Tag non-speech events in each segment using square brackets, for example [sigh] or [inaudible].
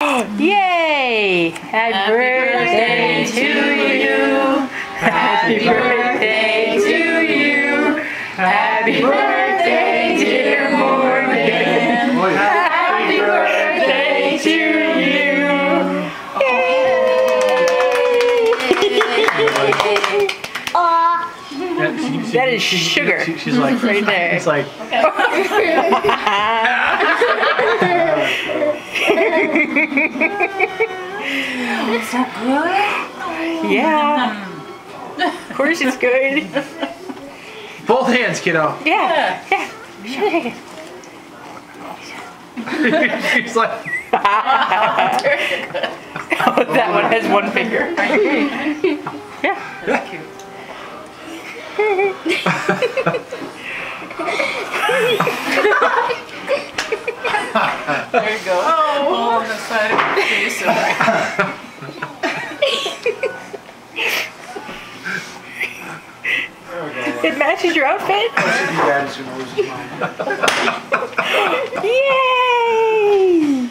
Yay! Happy, Happy birthday, birthday to to you. Happy birthday to you. Happy birthday, dear Morgan. Happy birthday to you. Yay! Yeah, she- she- That is she- she- sugar. she's like, Right there. it's like, [laughs] [laughs] [laughs] It's so good. Yeah. Of course it's good. both hands, kiddo. Yeah. Yeah. Shake it. she's like, Oh, [laughs] that one has one finger. Yeah. That's cute. [laughs] there you go. Oh, on the side of your face. Sorry. It matches your outfit. Yay!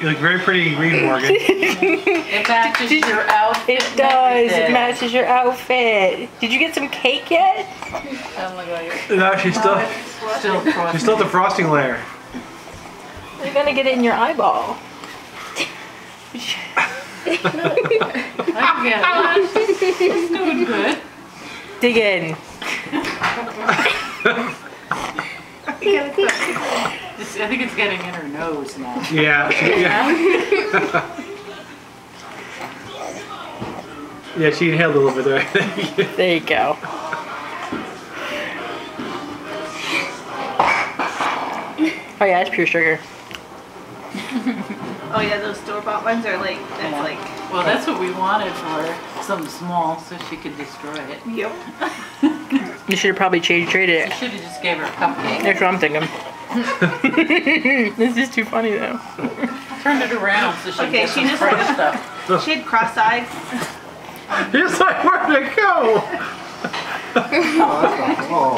you look very pretty in green, Morgan. [laughs] It matches your outfit. It does. It matches your outfit. Did you get some cake yet? Oh my god, No, she's still, you're still frosty. she's still the frosting layer. You're gonna get it in your eyeball. I get it. It's doing good. Dig in. It's, I think it's getting in her nose now. Yeah, yeah. yeah, she inhaled a little bit there. There you go. Oh yeah, it's pure sugar. Oh yeah, those store-bought ones are like, that's Yeah. like, Well, that's what we wanted for her. Something small so she could destroy it. yep. [laughs] You should have probably changed traded You it. should have just gave her a cupcake. That's what I'm thinking. [laughs] this is too funny though. Turned it around so she could Okay, get she just fresh stuff. She had cross eyes. He's like, where'd it go? Oh,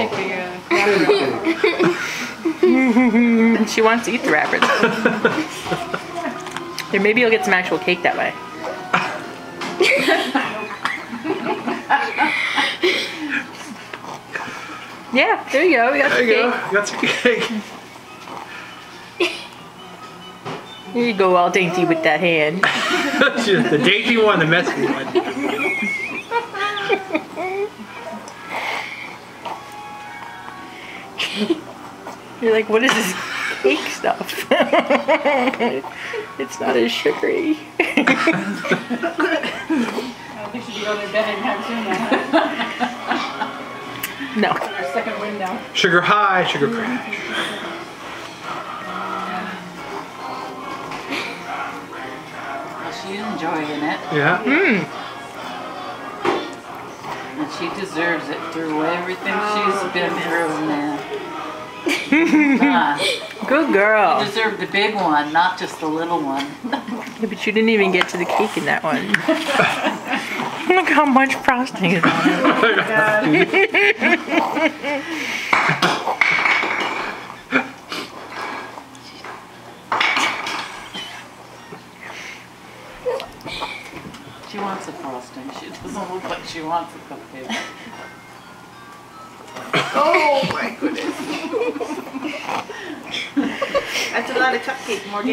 [laughs] [laughs] She wants to eat the wrappers. Here, maybe you'll get some actual cake that way. [laughs] yeah, there you go. We got There some you go. cake. Got some cake. Here you go, all dainty with that hand. [laughs] The dainty one, the messy one. You're like, what is this cake stuff? [laughs] it's not as sugary. I think she'll be going to bed anytime soon now. no. Our second window. Sugar high, sugar crash. Well, she's enjoying it. Yeah. Hmm. And she deserves it through everything she's been through, man. Come. [laughs] Good girl. You deserve the big one, not just the little one. Yeah, but you didn't even get to the cake in that one. [laughs] Look how much frosting is on it. [laughs] Oh she wants a frosting. She doesn't look like she wants a cupcake. Oh my goodness. That's a lot of cupcake, Morgan.